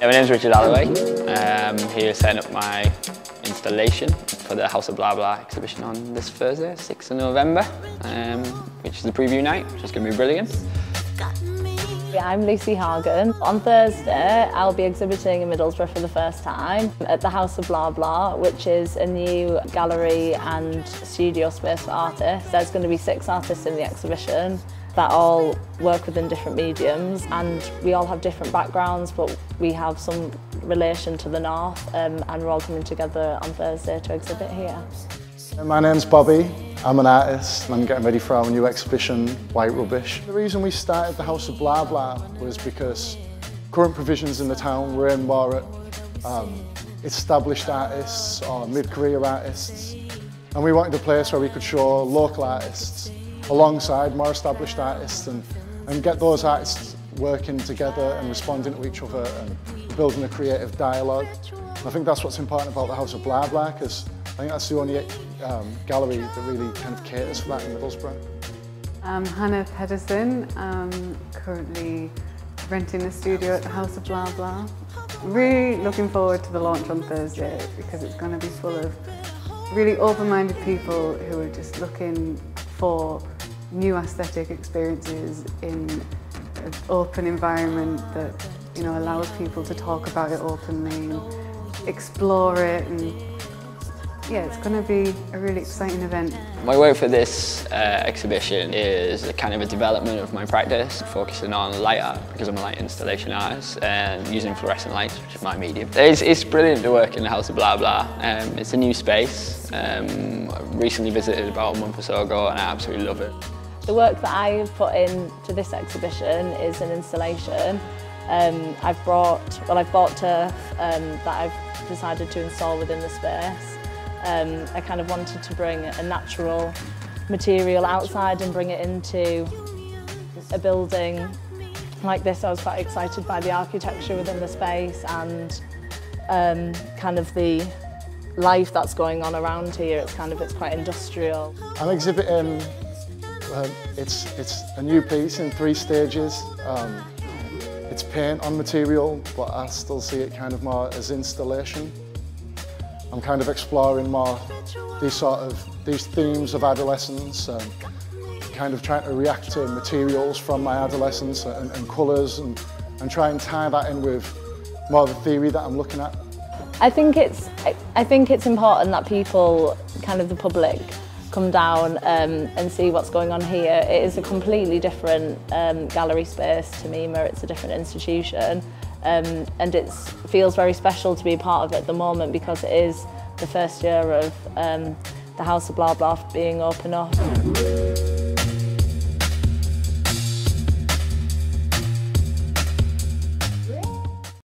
Yeah, my name's Richard Alloway. Um, here setting up my installation for the House of Blah Blah exhibition on this Thursday, 6th of November, um, which is the preview night, which is going to be brilliant. Yeah, I'm Lucy Hargan. On Thursday, I'll be exhibiting in Middlesbrough for the first time at the House of Blah Blah, which is a new gallery and studio space for artists. There's going to be six artists in the exhibition that all work within different mediums and we all have different backgrounds but we have some relation to the north um, and we're all coming together on Thursday to exhibit here. My name's Bobby, I'm an artist and I'm getting ready for our new exhibition, White Rubbish. The reason we started the House of Blah Blah was because current provisions in the town were aimed more at um, established artists or mid-career artists and we wanted a place where we could show local artists alongside more established artists and, and get those artists working together and responding to each other and building a creative dialogue. I think that's what's important about the House of Blah Blah because I think that's the only um, gallery that really kind of caters for that in Middlesbrough. I'm Hannah Pedersen. I'm currently renting a studio at the House of Blah Blah. Really looking forward to the launch on Thursday because it's going to be full of really open-minded people who are just looking for new aesthetic experiences in an open environment that you know allows people to talk about it openly and explore it and yeah, it's going to be a really exciting event. My work for this uh, exhibition is a kind of a development of my practice, focusing on light art because I'm a light installation artist and using fluorescent lights, which is my medium. It's, it's brilliant to work in the House of Blah Blah. Um, it's a new space. Um, I recently visited about a month or so ago and I absolutely love it. The work that I've put into this exhibition is an installation. Um, I've brought, well I've bought turf um, that I've decided to install within the space. Um, I kind of wanted to bring a natural material outside and bring it into a building like this. I was quite excited by the architecture within the space and um, kind of the life that's going on around here. It's kind of, it's quite industrial. I'm exhibiting um, it's, it's a new piece in three stages. Um, it's paint on material, but I still see it kind of more as installation. I'm kind of exploring more these sort of these themes of adolescence, um, kind of trying to react to materials from my adolescence and, and colours and, and try and tie that in with more of the theory that I'm looking at. I think it's I think it's important that people, kind of the public, come down um, and see what's going on here. It is a completely different um, gallery space to MIMA, it's a different institution um, and it feels very special to be a part of it at the moment because it is the first year of um, the House of Blah Blah being open up.